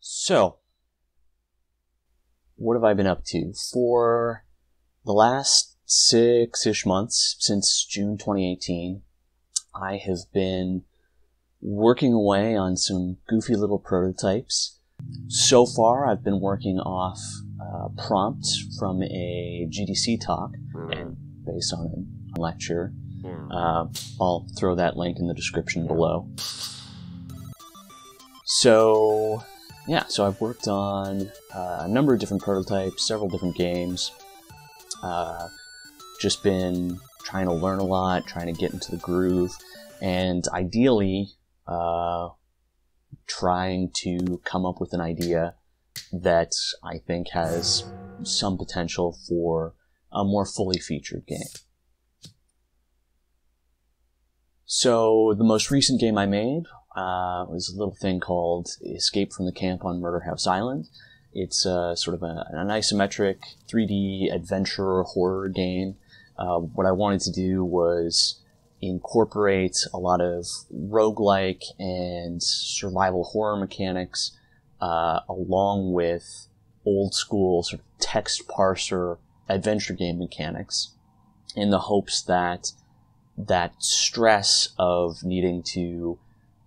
So, what have I been up to? For the last six ish months, since June 2018, I have been working away on some goofy little prototypes. So far, I've been working off uh, prompts from a GDC talk and based on a lecture. Uh, I'll throw that link in the description below. So, yeah, so I've worked on uh, a number of different prototypes, several different games. Uh, just been trying to learn a lot, trying to get into the groove, and ideally, uh, trying to come up with an idea that I think has some potential for a more fully featured game. So the most recent game I made uh, was a little thing called Escape from the Camp on Murderhaus Island. It's uh, sort of a, an isometric 3D adventure horror game. Uh, what I wanted to do was incorporate a lot of roguelike and survival horror mechanics uh, along with old school sort of text parser adventure game mechanics in the hopes that that stress of needing to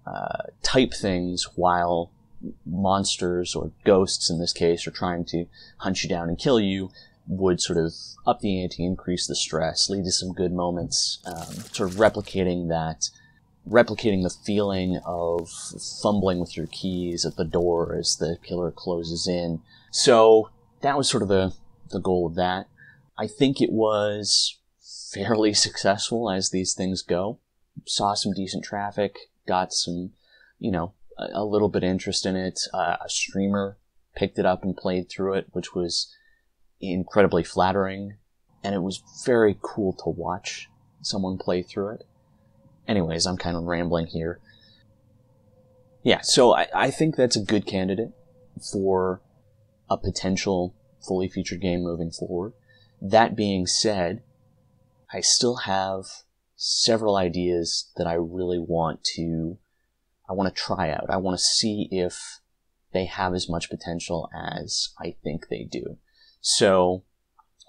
uh, type things while monsters or ghosts in this case are trying to hunt you down and kill you would sort of up the ante, increase the stress, lead to some good moments, um, sort of replicating that, replicating the feeling of fumbling with your keys at the door as the killer closes in. So that was sort of the, the goal of that. I think it was fairly successful as these things go. Saw some decent traffic, got some, you know, a, a little bit interest in it. Uh, a streamer picked it up and played through it, which was incredibly flattering, and it was very cool to watch someone play through it. Anyways, I'm kind of rambling here. Yeah, so I, I think that's a good candidate for a potential fully featured game moving forward. That being said, I still have several ideas that I really want to, I want to try out. I want to see if they have as much potential as I think they do. So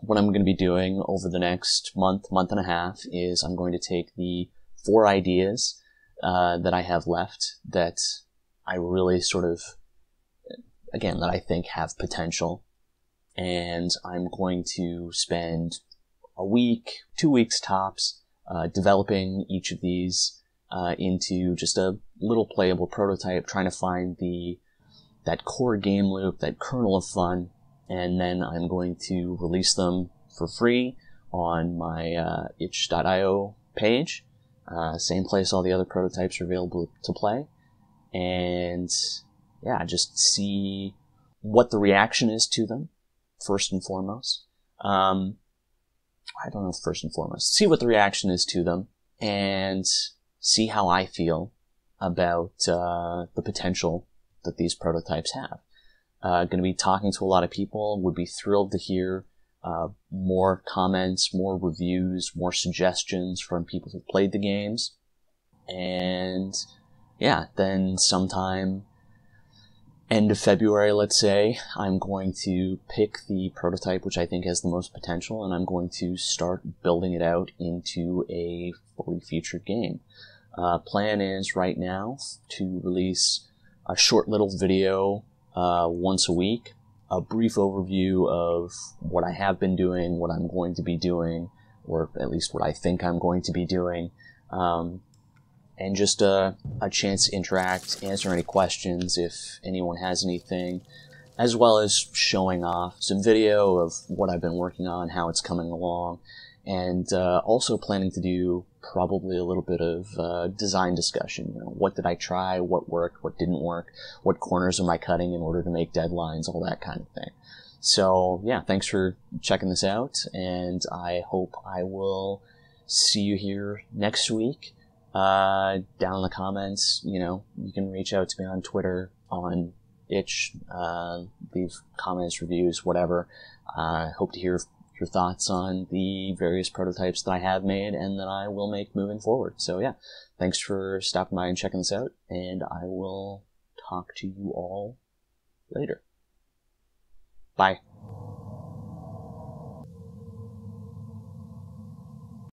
what I'm going to be doing over the next month, month and a half is I'm going to take the four ideas uh, that I have left that I really sort of, again, that I think have potential. And I'm going to spend a week, two weeks tops, uh, developing each of these uh, into just a little playable prototype, trying to find the that core game loop, that kernel of fun, and then I'm going to release them for free on my uh, itch.io page. Uh, same place all the other prototypes are available to play. And yeah, just see what the reaction is to them, first and foremost. Um, I don't know first and foremost. See what the reaction is to them and see how I feel about uh, the potential that these prototypes have. Uh, going to be talking to a lot of people. Would be thrilled to hear uh, more comments, more reviews, more suggestions from people who played the games. And yeah, then sometime end of February, let's say, I'm going to pick the prototype which I think has the most potential, and I'm going to start building it out into a fully featured game. Uh, plan is right now to release a short little video uh, once a week, a brief overview of what I have been doing, what I'm going to be doing, or at least what I think I'm going to be doing. Um, and just a, a chance to interact, answer any questions if anyone has anything, as well as showing off some video of what I've been working on, how it's coming along, and uh, also planning to do probably a little bit of uh, design discussion. You know, what did I try? What worked? What didn't work? What corners am I cutting in order to make deadlines? All that kind of thing. So yeah, thanks for checking this out, and I hope I will see you here next week uh, down in the comments, you know, you can reach out to me on Twitter, on itch, uh, leave comments, reviews, whatever. I uh, hope to hear your thoughts on the various prototypes that I have made and that I will make moving forward. So yeah, thanks for stopping by and checking this out, and I will talk to you all later. Bye.